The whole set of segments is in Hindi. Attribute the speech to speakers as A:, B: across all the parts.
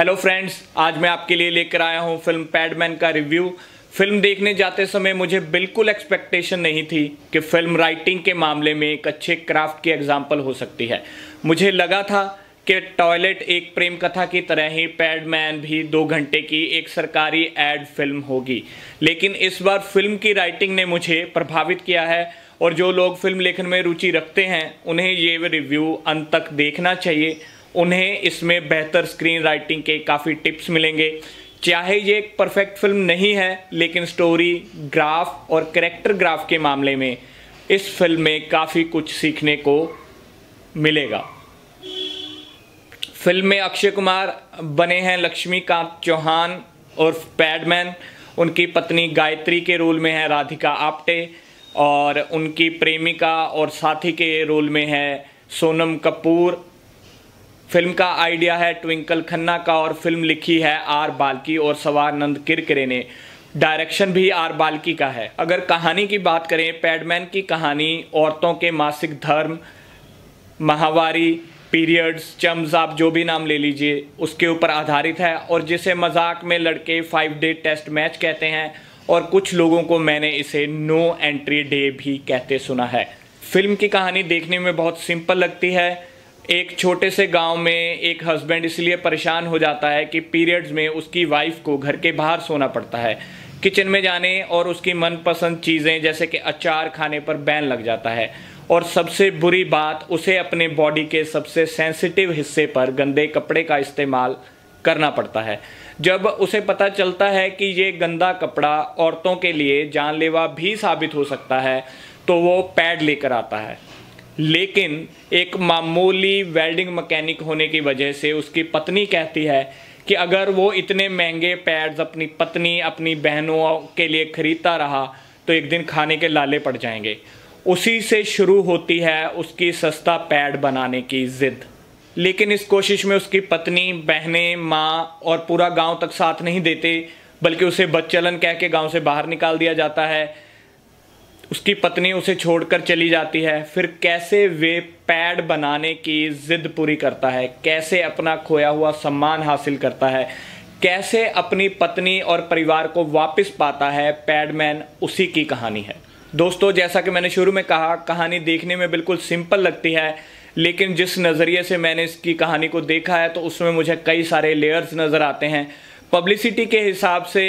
A: हेलो फ्रेंड्स आज मैं आपके लिए लेकर आया हूँ फ़िल्म पैडमैन का रिव्यू फ़िल्म देखने जाते समय मुझे बिल्कुल एक्सपेक्टेशन नहीं थी कि फ़िल्म राइटिंग के मामले में एक अच्छे क्राफ्ट की एग्ज़ाम्पल हो सकती है। मुझे लगा था कि टॉयलेट एक प्रेम कथा की तरह ही पैडमैन भी दो घंटे की एक सरकारी एड फ़िल्म होगी। लेकिन इस बार फ़िल्म की राइटिंग ने मुझे प्रभावित किया है और जो लोग फ़िल्म लेखन में रुचि रखते हैं, उन्हें ये रिव्यू अंत तक देखना चाहिए। उन्हें इसमें बेहतर स्क्रीन राइटिंग के काफ़ी टिप्स मिलेंगे। चाहे ये एक परफेक्ट फ़िल्म नहीं है, लेकिन स्टोरी ग्राफ और करेक्टर ग्राफ के मामले में इस फ़िल्म में काफ़ी कुछ सीखने को मिलेगा। फ़िल्म में अक्षय कुमार बने हैं लक्ष्मीकांत चौहान और पैडमैन उनकी पत्नी गायत्री के रोल में है राधिका आप्टे और उनकी प्रेमिका और साथी के रोल में है सोनम कपूर। फ़िल्म का आइडिया है, ट्विंकल खन्ना का, और फ़िल्म लिखी है आर बाल्की और सवानंद किरकिरे ने। डायरेक्शन भी आर बाल्की का है। अगर कहानी की बात करें, पैडमैन की कहानी, औरतों के मासिक धर्म, माहवारी, पीरियड्स चम्स आप जो भी नाम ले लीजिए, उसके ऊपर आधारित है, और जिसे मज़ाक में लड़के फाइव डे टेस्ट मैच कहते हैं, और कुछ लोगों को मैंने इसे नो एंट्री डे भी कहते सुना है। फ़िल्म की कहानी देखने में बहुत सिंपल लगती है एक छोटे से गाँव में एक हस्बैंड इसलिए परेशान हो जाता है कि पीरियड्स में उसकी वाइफ को घर के बाहर सोना पड़ता है। किचन में जाने और उसकी मनपसंद चीज़ें जैसे कि अचार खाने पर बैन लग जाता है। और सबसे बुरी बात, उसे अपने बॉडी के सबसे सेंसिटिव हिस्से पर गंदे कपड़े का इस्तेमाल करना पड़ता है। जब उसे पता चलता है कि ये गंदा कपड़ा औरतों के लिए जानलेवा भी साबित हो सकता है तो वो पैड लेकर आता है। लेकिन एक मामूली वेल्डिंग मैकेनिक होने की वजह से उसकी पत्नी कहती है कि अगर वो इतने महँगे पैड्स अपनी पत्नी, अपनी बहनों के लिए खरीदता रहा तो एक दिन खाने के लाले पड़ जाएँगे। उसी से शुरू होती है उसकी सस्ता पैड बनाने की ज़िद। लेकिन इस कोशिश में उसकी पत्नी, बहनें, माँ और पूरा गाँव तक साथ नहीं देते, बल्कि उसे बच्चलन कह के गाँव से बाहर निकाल दिया जाता है। उसकी पत्नी उसे छोड़कर चली जाती है। फिर कैसे वे पैड बनाने की जिद पूरी करता है? कैसे अपना खोया हुआ सम्मान हासिल करता है? कैसे अपनी पत्नी और परिवार को वापस पाता है? पैडमैन उसी की कहानी है। दोस्तों, जैसा कि मैंने शुरू में कहा, कहानी देखने में बिल्कुल सिंपल लगती है, लेकिन जिस नज़रिए से मैंने इसकी कहानी को देखा है तो उसमें मुझे कई सारे लेयर्स नज़र आते हैं। पब्लिसिटी के हिसाब से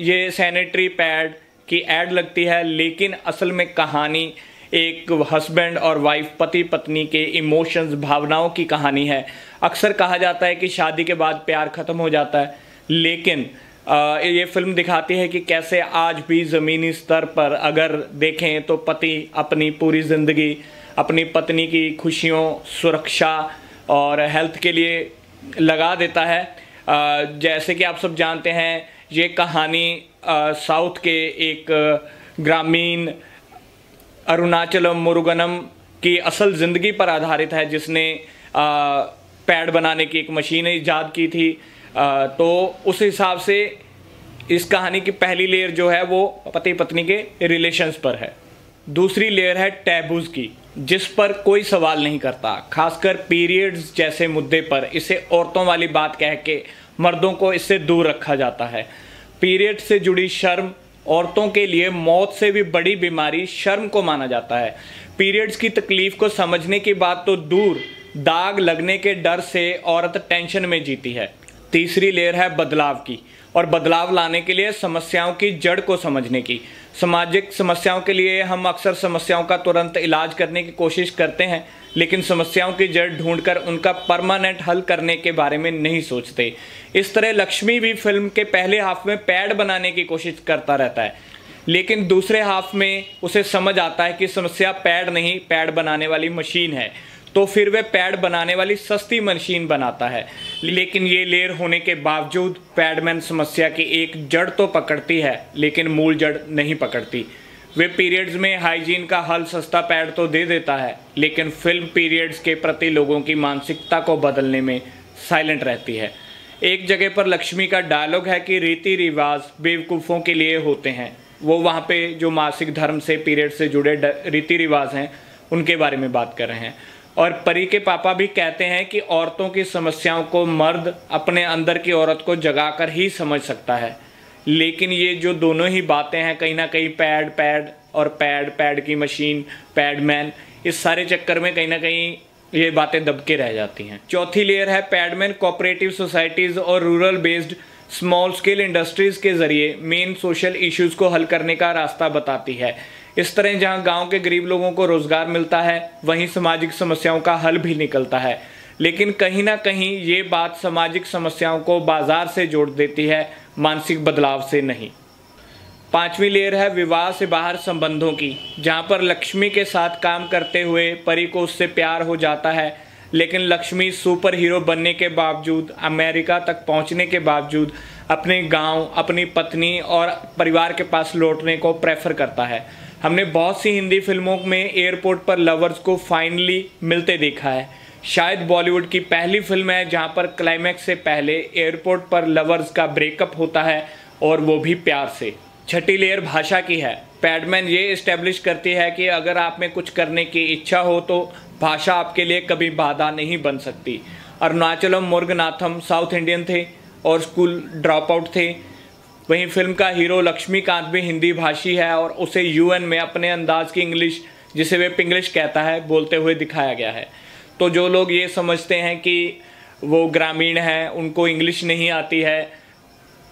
A: ये सैनिटरी पैड की एड लगती है, लेकिन असल में कहानी एक हस्बैंड और वाइफ पति पत्नी के इमोशंस, भावनाओं की कहानी है। अक्सर कहा जाता है कि शादी के बाद प्यार ख़त्म हो जाता है, लेकिन ये फ़िल्म दिखाती है कि कैसे आज भी ज़मीनी स्तर पर अगर देखें तो पति अपनी पूरी ज़िंदगी, अपनी पत्नी की खुशियों, सुरक्षा और हेल्थ के लिए लगा देता है। जैसे कि आप सब जानते हैं ये कहानी साउथ के एक ग्रामीण अरुणाचलम मुरुगनम की असल ज़िंदगी पर आधारित है जिसने पैड बनाने की एक मशीन ईजाद की थी। आ, तो उस हिसाब से इस कहानी की पहली लेयर जो है वो पति पत्नी के रिलेशंस पर है। दूसरी लेयर है टैबूज की जिस पर कोई सवाल नहीं करता खासकर पीरियड्स जैसे मुद्दे पर। इसे औरतों वाली बात कह के मर्दों को इससे दूर रखा जाता है। पीरियड से जुड़ी शर्म औरतों के लिए मौत से भी बड़ी बीमारी शर्म को माना जाता है। पीरियड्स की तकलीफ़ को समझने की बात तो दूर, दाग लगने के डर से औरत टेंशन में जीती है। तीसरी लेयर है बदलाव की। और बदलाव लाने के लिए समस्याओं की जड़ को समझने की। सामाजिक समस्याओं के लिए हम अक्सर समस्याओं का तुरंत इलाज करने की कोशिश करते हैं, लेकिन समस्याओं की जड़ ढूंढकर उनका परमानेंट हल करने के बारे में नहीं सोचते। इस तरह लक्ष्मी भी फ़िल्म के पहले हाफ़ में पैड बनाने की कोशिश करता रहता है, लेकिन दूसरे हाफ़ में उसे समझ आता है कि समस्या पैड नहीं, पैड बनाने वाली मशीन है। तो फिर वह पैड बनाने वाली सस्ती मशीन बनाता है। लेकिन ये लेयर होने के बावजूद पैडमैन समस्या की एक जड़ तो पकड़ती है, लेकिन मूल जड़ नहीं पकड़ती। वे पीरियड्स में हाइजीन का हल सस्ता पैड तो दे देता है, लेकिन फ़िल्म पीरियड्स के प्रति लोगों की मानसिकता को बदलने में साइलेंट रहती है। एक जगह पर लक्ष्मी का डायलॉग है कि रीति रिवाज बेवकूफ़ों के लिए होते हैं। वो वहाँ पे जो मासिक धर्म से पीरियड से जुड़े रीति रिवाज हैं, उनके बारे में बात कर रहे हैं। और परी के पापा भी कहते हैं कि औरतों की समस्याओं को मर्द अपने अंदर की औरत को जगाकर ही समझ सकता है। लेकिन ये जो दोनों ही बातें हैं, कहीं ना कहीं पैड पैड और पैड पैड की मशीन, पैड मैन, इस सारे चक्कर में कहीं ना कहीं ये बातें दबके रह जाती हैं। चौथी लेयर है पैडमैन कोऑपरेटिव सोसाइटीज़ और rural based small scale industries के ज़रिए मेन सोशल इश्यूज़ को हल करने का रास्ता बताती है। इस तरह जहाँ गाँव के गरीब लोगों को रोज़गार मिलता है, वहीं सामाजिक समस्याओं का हल भी निकलता है। लेकिन कहीं ना कहीं ये बात सामाजिक समस्याओं को बाज़ार से जोड़ देती है, मानसिक बदलाव से नहीं। पांचवी लेयर है विवाह से बाहर संबंधों की, जहाँ पर लक्ष्मी के साथ काम करते हुए परी को उससे प्यार हो जाता है, लेकिन लक्ष्मी सुपर हीरो बनने के बावजूद, अमेरिका तक पहुँचने के बावजूद अपने गाँव, अपनी पत्नी और परिवार के पास लौटने को प्रेफर करता है। हमने बहुत सी हिंदी फ़िल्मों में एयरपोर्ट पर लवर्स को फाइनली मिलते देखा है। शायद बॉलीवुड की पहली फ़िल्म है जहाँ पर क्लाइमैक्स से पहले एयरपोर्ट पर लवर्स का ब्रेकअप होता है और वो भी प्यार से। छठी लेयर भाषा की है। पैडमैन ये इस्टेब्लिश करती है कि अगर आप में कुछ करने की इच्छा हो तो भाषा आपके लिए कभी बाधा नहीं बन सकती। अरुणाचलम, मुर्गनाथम साउथ इंडियन थे और स्कूल ड्रॉप आउट थे। वहीं फ़िल्म का हीरो लक्ष्मीकांत भी हिंदी भाषी है और उसे यूएन में अपने अंदाज की इंग्लिश जिसे वे पिंग्लिश कहता है बोलते हुए दिखाया गया है। तो जो लोग ये समझते हैं कि वो ग्रामीण हैं उनको इंग्लिश नहीं आती है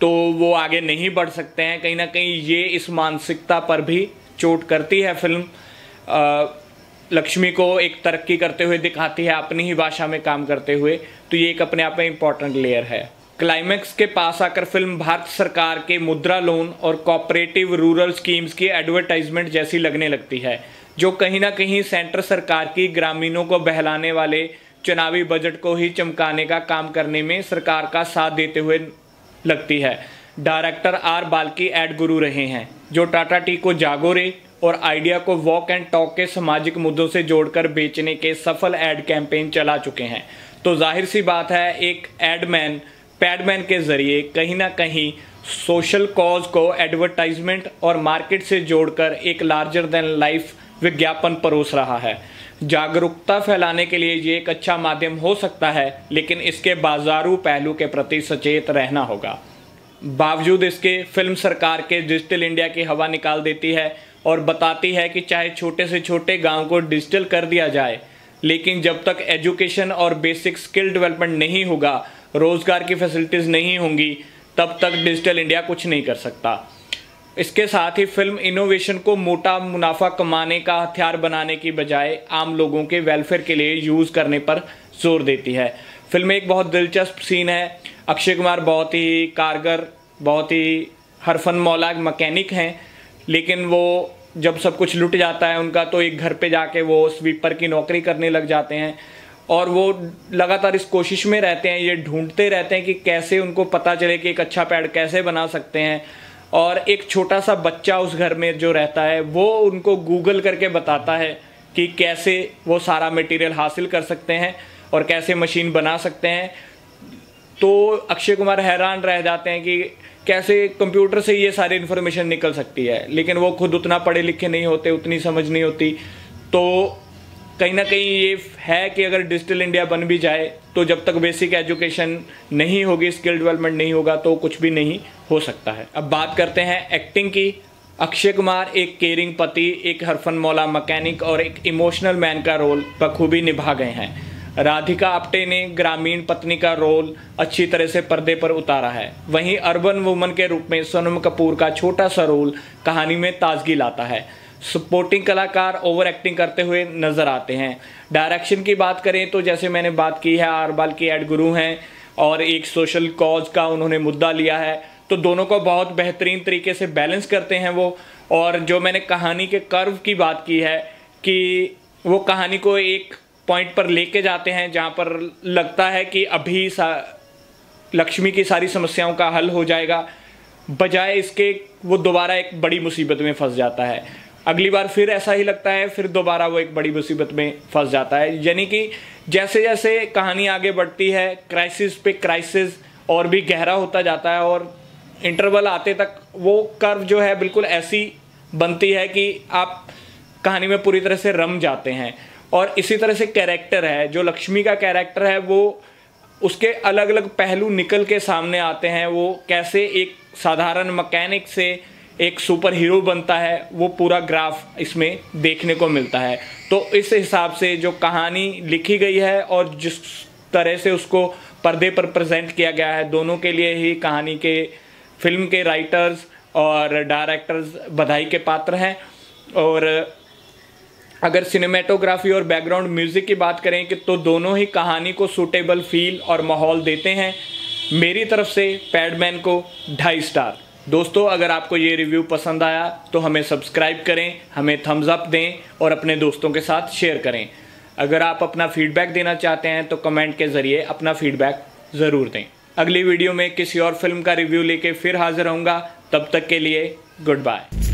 A: तो वो आगे नहीं बढ़ सकते हैं। कहीं ना कहीं ये इस मानसिकता पर भी चोट करती है फ़िल्म। आ, लक्ष्मी को एक तरक्की करते हुए दिखाती है अपनी ही भाषा में काम करते हुए। तो ये एक अपने आप में इंपॉर्टेंट लेयर है। क्लाइमैक्स के पास आकर फ़िल्म भारत सरकार के मुद्रा लोन और कॉपरेटिव रूरल स्कीम्स की एडवर्टाइजमेंट जैसी लगने लगती है, जो कहीं ना कहीं सेंटर सरकार की ग्रामीणों को बहलाने वाले चुनावी बजट को ही चमकाने का काम करने में सरकार का साथ देते हुए लगती है। डायरेक्टर आर बाल्की एड गुरु रहे हैं, जो टाटा टी को जागोरे और आइडिया को वॉक एंड टॉक के सामाजिक मुद्दों से जोड़कर बेचने के सफल एड कैंपेन चला चुके हैं। तो ज़ाहिर सी बात है, एक एडमैन पैडमैन के ज़रिए कहीं ना कहीं सोशल कॉज को एडवर्टाइजमेंट और मार्केट से जोड़कर एक लार्जर देन लाइफ विज्ञापन परोस रहा है। जागरूकता फैलाने के लिए ये एक अच्छा माध्यम हो सकता है, लेकिन इसके बाजारू पहलू के प्रति सचेत रहना होगा। बावजूद इसके, फ़िल्म सरकार के डिजिटल इंडिया की हवा निकाल देती है और बताती है कि चाहे छोटे से छोटे गाँव को डिजिटल कर दिया जाए, लेकिन जब तक एजुकेशन और बेसिक स्किल डेवलपमेंट नहीं होगा रोज़गार की फैसिलिटीज़ नहीं होंगी, तब तक डिजिटल इंडिया कुछ नहीं कर सकता। इसके साथ ही फ़िल्म इनोवेशन को मोटा मुनाफा कमाने का हथियार बनाने की बजाय आम लोगों के वेलफेयर के लिए यूज़ करने पर ज़ोर देती है। फ़िल्म एक बहुत दिलचस्प सीन है। अक्षय कुमार बहुत ही कारगर, बहुत ही हरफन मौला मकैनिक हैं, लेकिन वो जब सब कुछ लुट जाता है उनका तो एक घर पे जाके वो स्वीपर की नौकरी करने लग जाते हैं। और वो लगातार इस कोशिश में रहते हैं, ये ढूंढते रहते हैं कि कैसे उनको पता चले कि एक अच्छा पैड कैसे बना सकते हैं। और एक छोटा सा बच्चा उस घर में जो रहता है, वो उनको गूगल करके बताता है कि कैसे वो सारा मटेरियल हासिल कर सकते हैं और कैसे मशीन बना सकते हैं। तो अक्षय कुमार हैरान रह जाते हैं कि कैसे कंप्यूटर से ये सारी इन्फॉर्मेशन निकल सकती है। लेकिन वो खुद उतना पढ़े लिखे नहीं होते, उतनी समझ नहीं होती। तो कहीं ना कहीं ये है कि अगर डिजिटल इंडिया बन भी जाए तो जब तक बेसिक एजुकेशन नहीं होगी स्किल डेवलपमेंट नहीं होगा तो कुछ भी नहीं हो सकता है। अब बात करते हैं एक्टिंग की। अक्षय कुमार एक केयरिंग पति, एक हरफन मौला मैकेनिक और एक इमोशनल मैन का रोल बखूबी निभा गए हैं। राधिका आप्टे ने ग्रामीण पत्नी का रोल अच्छी तरह से पर्दे पर उतारा है। वहीं अर्बन वुमन के रूप में सोनम कपूर का छोटा सा रोल कहानी में ताजगी लाता है। सपोर्टिंग कलाकार ओवर एक्टिंग करते हुए नज़र आते हैं। डायरेक्शन की बात करें तो जैसे मैंने बात की है आरबाल की एड गुरु हैं और एक सोशल कॉज का उन्होंने मुद्दा लिया है। तो दोनों को बहुत बेहतरीन तरीके से बैलेंस करते हैं वो। और जो मैंने कहानी के कर्व की बात की है कि वो कहानी को एक पॉइंट पर लेके जाते हैं, जहाँ पर लगता है कि अभी लक्ष्मी की सारी समस्याओं का हल हो जाएगा। बजाय इसके, वो दोबारा एक बड़ी मुसीबत में फंस जाता है। अगली बार फिर ऐसा ही लगता है, फिर दोबारा वो एक बड़ी मुसीबत में फंस जाता है। यानी कि जैसे जैसे कहानी आगे बढ़ती है क्राइसिस पे क्राइसिस और भी गहरा होता जाता है और इंटरवल आते तक वो कर्व जो है बिल्कुल ऐसी बनती है कि आप कहानी में पूरी तरह से रम जाते हैं। और इसी तरह से कैरेक्टर है, जो लक्ष्मी का कैरेक्टर है, वो उसके अलग अलग पहलू निकल के सामने आते हैं। वो कैसे एक साधारण मकैनिक से एक सुपर हीरो बनता है, वो पूरा ग्राफ इसमें देखने को मिलता है। तो इस हिसाब से जो कहानी लिखी गई है और जिस तरह से उसको पर्दे पर प्रेजेंट किया गया है, दोनों के लिए ही कहानी के फ़िल्म के राइटर्स और डायरेक्टर्स बधाई के पात्र हैं। और अगर सिनेमेटोग्राफी और बैकग्राउंड म्यूज़िक की बात करें कि तो दोनों ही कहानी को सूटेबल फील और माहौल देते हैं। मेरी तरफ़ से पैडमैन को ढाई स्टार दोस्तों, अगर आपको ये रिव्यू पसंद आया तो हमें सब्सक्राइब करें, हमें थम्स अप दें और अपने दोस्तों के साथ शेयर करें। अगर आप अपना फीडबैक देना चाहते हैं तो कमेंट के ज़रिए अपना फीडबैक ज़रूर दें। अगली वीडियो में किसी और फ़िल्म का रिव्यू लेके फिर हाजिर होऊँगा तब तक के लिए गुड बाय